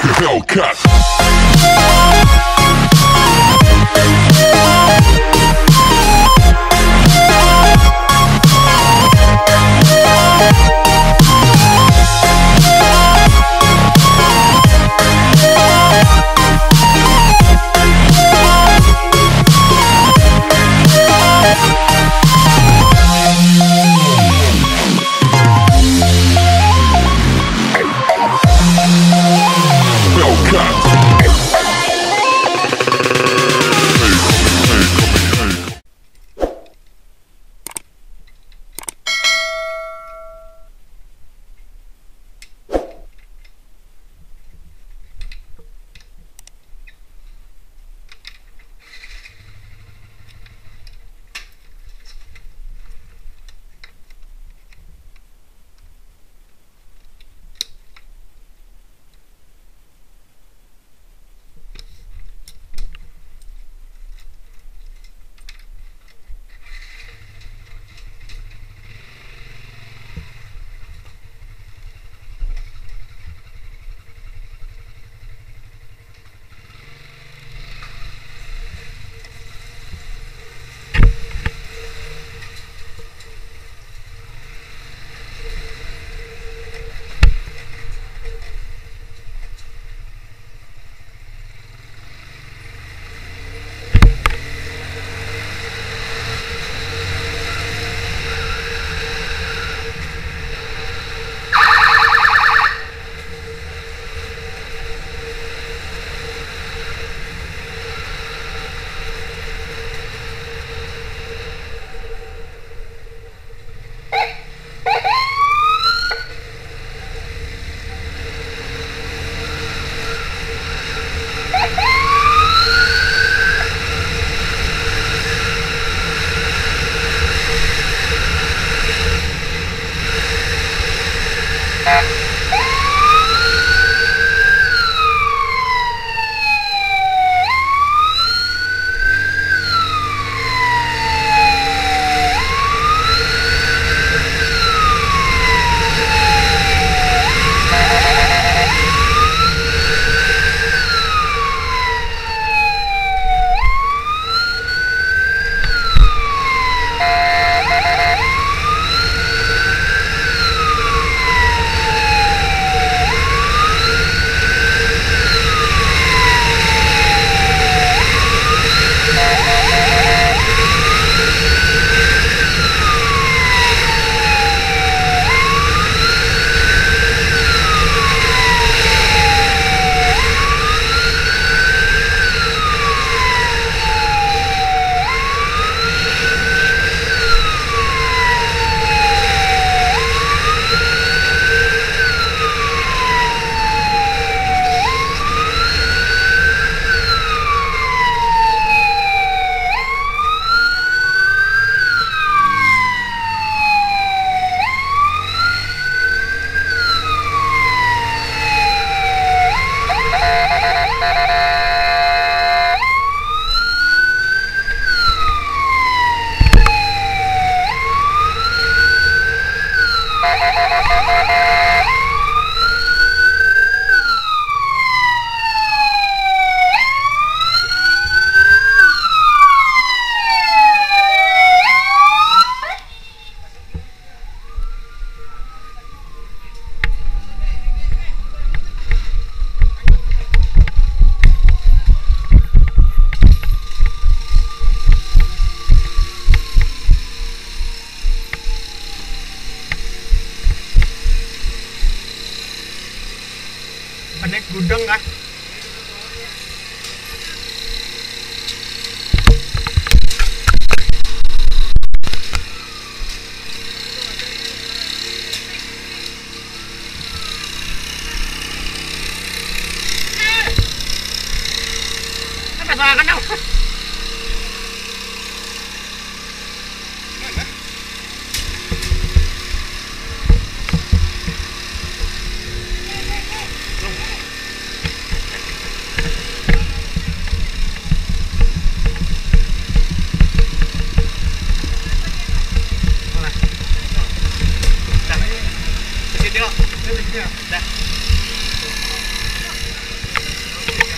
Hellcat.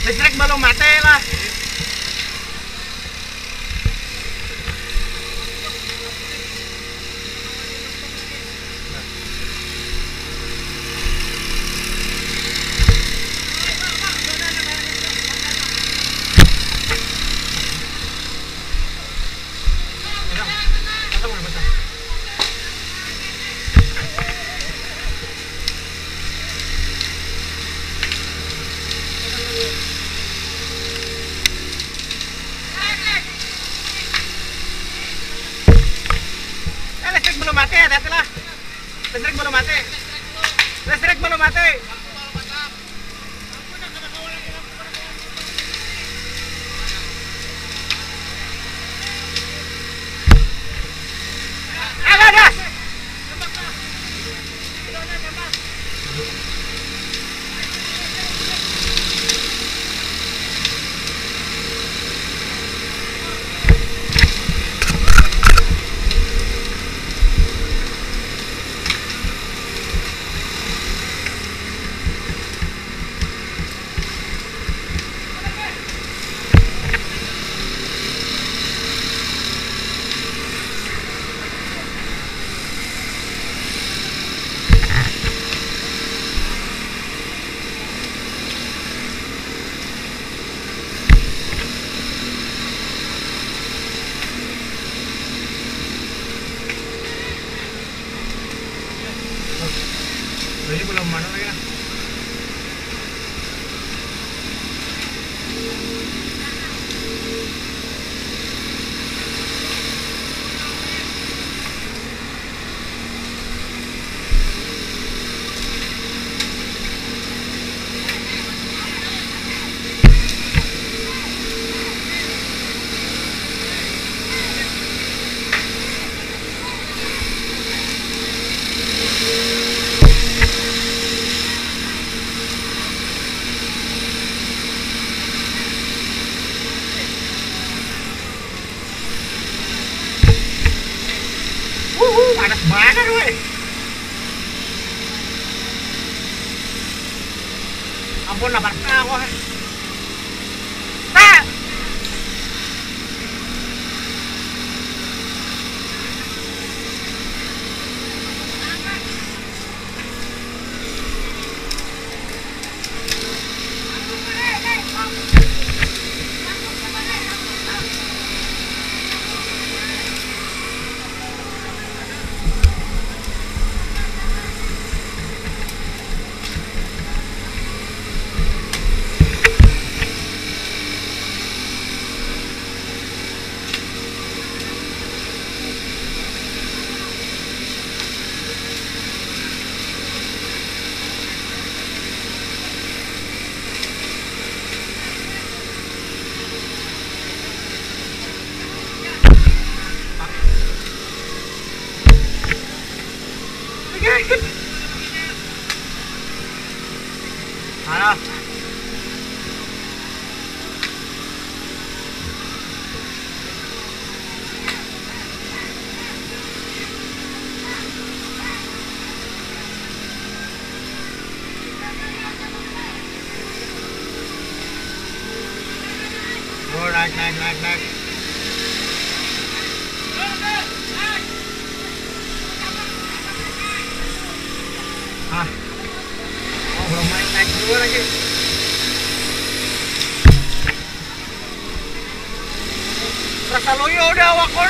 listrik belum mati lah. Rasa loyo udah awak ko